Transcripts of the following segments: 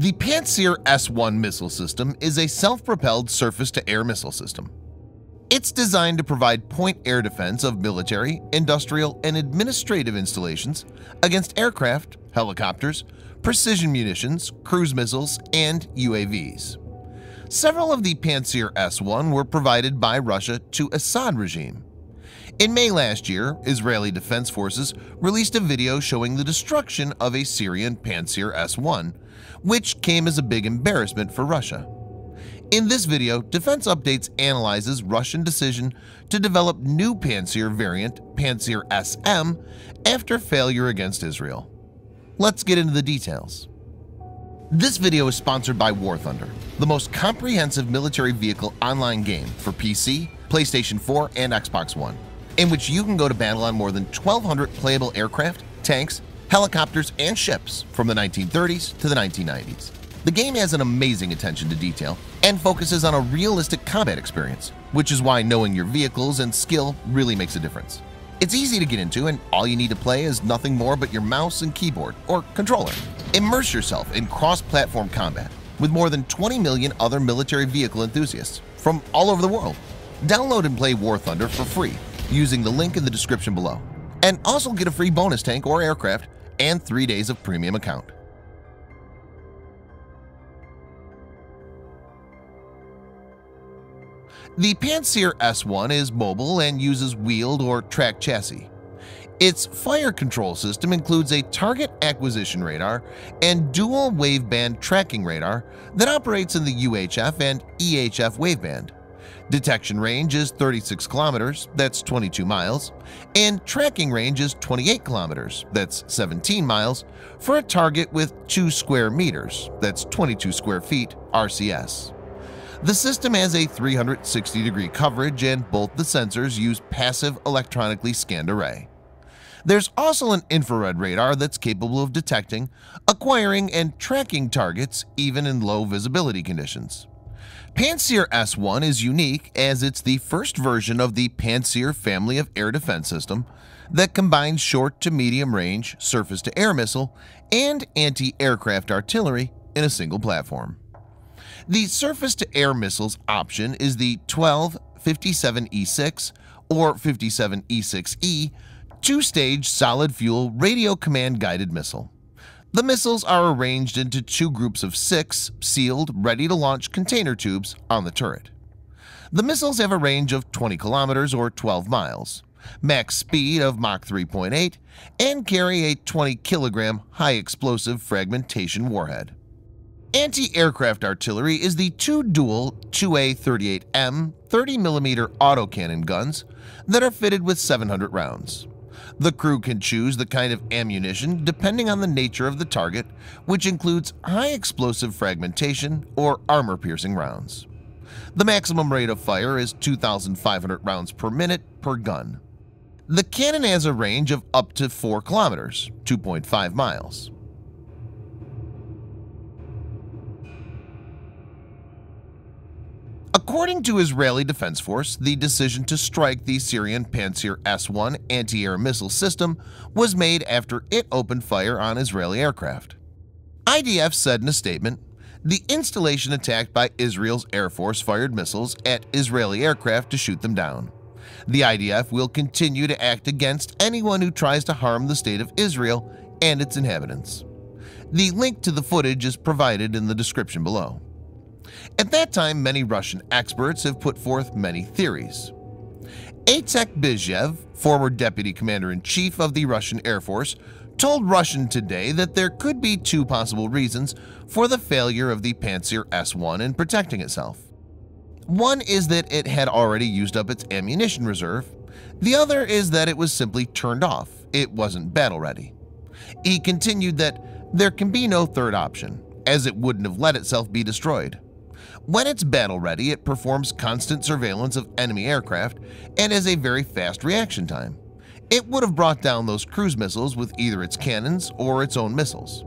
The Pantsir S-1 missile system is a self-propelled surface-to-air missile system. It's designed to provide point air defense of military, industrial, and administrative installations against aircraft, helicopters, precision munitions, cruise missiles, and UAVs. Several of the Pantsir S-1 were provided by Russia to Assad regime. In May last year, Israeli Defense Forces released a video showing the destruction of a Syrian Pantsir S-1, which came as a big embarrassment for Russia. In this video, Defense Updates analyzes Russian decision to develop new Pantsir variant Pantsir SM after failure against Israel. Let's get into the details. This video is sponsored by War Thunder, the most comprehensive military vehicle online game for PC, PlayStation 4, and Xbox One in which you can go to battle on more than 1,200 playable aircraft, tanks, helicopters, and ships from the 1930s to the 1990s. The game has an amazing attention to detail and focuses on a realistic combat experience, which is why knowing your vehicles and skill really makes a difference. It's easy to get into and all you need to play is nothing more but your mouse and keyboard or controller. Immerse yourself in cross-platform combat with more than 20 million other military vehicle enthusiasts from all over the world. Download and play War Thunder for free using the link in the description below. And also get a free bonus tank or aircraft and 3 days of premium account. The Pantsir S1 is mobile and uses wheeled or tracked chassis. Its fire control system includes a target acquisition radar and dual waveband tracking radar that operates in the UHF and EHF waveband. Detection range is 36 kilometers, that's 22 miles, and tracking range is 28 kilometers, that's 17 miles, for a target with 2 square meters, that's 22 square feet, RCS. The system has a 360 degree coverage and both the sensors use passive electronically scanned array. There's also an infrared radar that's capable of detecting, acquiring, and tracking targets even in low visibility conditions. Pantsir S-1 is unique as it's the first version of the Pantsir family of air defense system that combines short to medium range surface-to-air missile and anti-aircraft artillery in a single platform. The surface-to-air missiles option is the 12 57E6 or 57E6E two-stage solid-fuel radio command guided missile. The missiles are arranged into two groups of six sealed, ready-to-launch container tubes on the turret. The missiles have a range of 20 kilometers or 12 miles, max speed of Mach 3.8, and carry a 20 kilogram high-explosive fragmentation warhead. Anti-aircraft artillery is the two dual 2A38M 30mm autocannon guns that are fitted with 700 rounds. The crew can choose the kind of ammunition depending on the nature of the target, which includes high explosive fragmentation or armor-piercing rounds. The maximum rate of fire is 2,500 rounds per minute per gun. The cannon has a range of up to 4 kilometers, 2.5 miles. According to Israeli Defense Force, the decision to strike the Syrian Pantsir S-1 anti-air missile system was made after it opened fire on Israeli aircraft. IDF said in a statement, the installation attacked by Israel's Air Force fired missiles at Israeli aircraft to shoot them down. The IDF will continue to act against anyone who tries to harm the state of Israel and its inhabitants. The link to the footage is provided in the description below. At that time, many Russian experts have put forth many theories. Aytech Bizhev, former deputy commander-in-chief of the Russian Air Force, told Russian Today that there could be two possible reasons for the failure of the Pantsir S-1 in protecting itself. One is that it had already used up its ammunition reserve. The other is that it was simply turned off. It wasn't battle-ready. He continued that there can be no third option, as it wouldn't have let itself be destroyed. When it's battle-ready, it performs constant surveillance of enemy aircraft and has a very fast reaction time. It would have brought down those cruise missiles with either its cannons or its own missiles.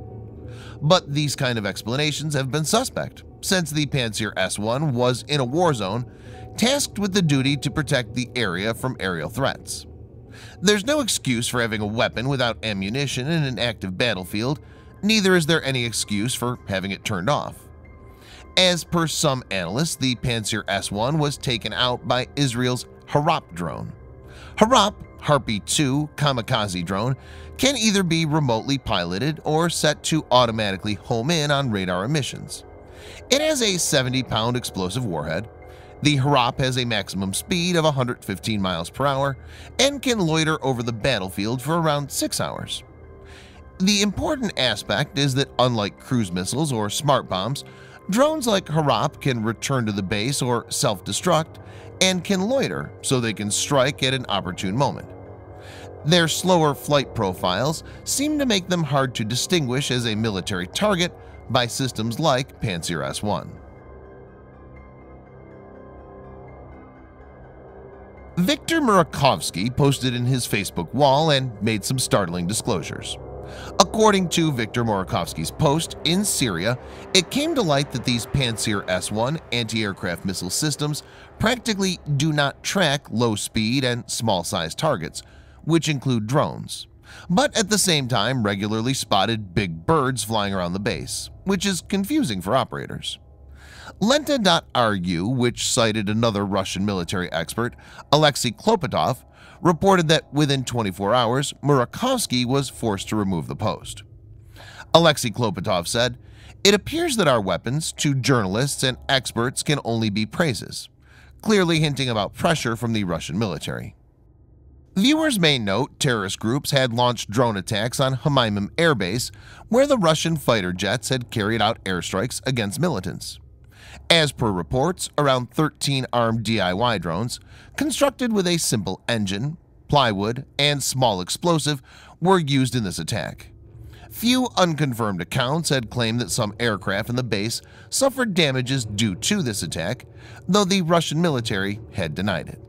But these kind of explanations have been suspect, since the Pantsir S-1 was in a war zone, tasked with the duty to protect the area from aerial threats. There's no excuse for having a weapon without ammunition in an active battlefield, neither is there any excuse for having it turned off. As per some analysts, the Pantsir S-1 was taken out by Israel's Harop drone. Harop, Harpy 2 kamikaze drone, can either be remotely piloted or set to automatically home in on radar emissions. It has a 70-pound explosive warhead. The Harop has a maximum speed of 115 miles per hour and can loiter over the battlefield for around 6 hours. The important aspect is that unlike cruise missiles or smart bombs, drones like Harop can return to the base or self-destruct and can loiter so they can strike at an opportune moment. Their slower flight profiles seem to make them hard to distinguish as a military target by systems like Pantsir S-1. Viktor Murakovsky posted in his Facebook wall and made some startling disclosures. According to Viktor Murakovsky's post, in Syria, it came to light that these Pantsir S-1 anti-aircraft missile systems practically do not track low-speed and small-sized targets, which include drones, but at the same time regularly spotted big birds flying around the base, which is confusing for operators. Lenta.ru, which cited another Russian military expert, Alexei Klopotov, reported that within 24 hours, Murakovsky was forced to remove the post. Alexei Klopotov said, It appears that our weapons to journalists and experts can only be praises, clearly hinting about pressure from the Russian military. Viewers may note terrorist groups had launched drone attacks on Hmeimim Air Base, where the Russian fighter jets had carried out airstrikes against militants. As per reports, around 13 armed DIY drones, constructed with a simple engine, plywood, and small explosive, were used in this attack. Few unconfirmed accounts had claimed that some aircraft in the base suffered damages due to this attack, though the Russian military had denied it.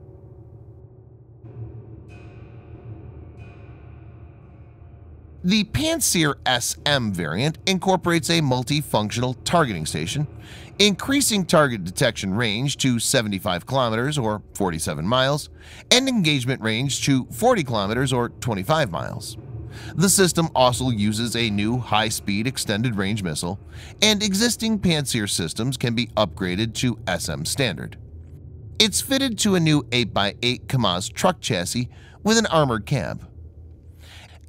The Pantsir SM variant incorporates a multifunctional targeting station, increasing target detection range to 75 kilometers or 47 miles, and engagement range to 40 kilometers or 25 miles. The system also uses a new high-speed extended-range missile, and existing Pantsir systems can be upgraded to SM standard. It's fitted to a new 8x8 KAMAZ truck chassis with an armored cab.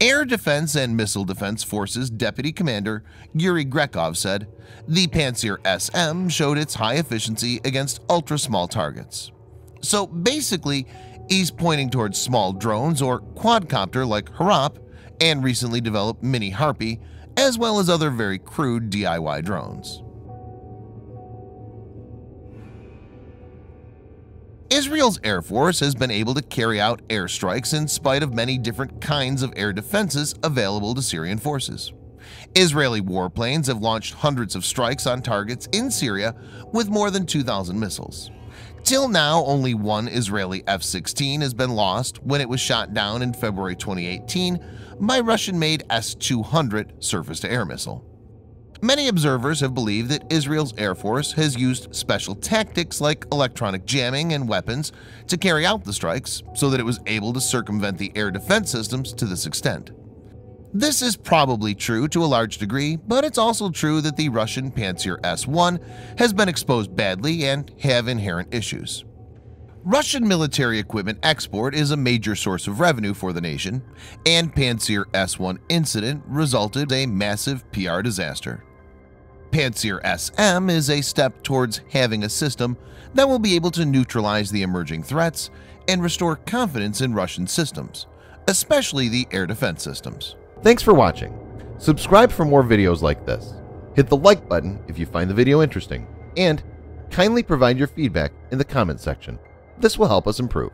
Air Defense and Missile Defense Forces Deputy Commander Yuri Grekov said, the Pantsir SM showed its high efficiency against ultra-small targets. So basically, he's pointing towards small drones or quadcopter like Harop and recently developed Mini Harpy, as well as other very crude DIY drones. Israel's Air Force has been able to carry out airstrikes in spite of many different kinds of air defenses available to Syrian forces. Israeli warplanes have launched hundreds of strikes on targets in Syria with more than 2,000 missiles. Till now, only one Israeli F-16 has been lost when it was shot down in February 2018 by Russian-made S-200 surface-to-air missile. Many observers have believed that Israel's Air Force has used special tactics like electronic jamming and weapons to carry out the strikes so that it was able to circumvent the air defense systems to this extent. This is probably true to a large degree, but it's also true that the Russian Pantsir S-1 has been exposed badly and have inherent issues. Russian military equipment export is a major source of revenue for the nation, and Pantsir S-1 incident resulted a massive PR disaster. Pantsir SM is a step towards having a system that will be able to neutralize the emerging threats and restore confidence in Russian systems, especially the air defense systems. Thanks for watching. Subscribe for more videos like this. Hit the like button if you find the video interesting, and kindly provide your feedback in the comment section. This will help us improve.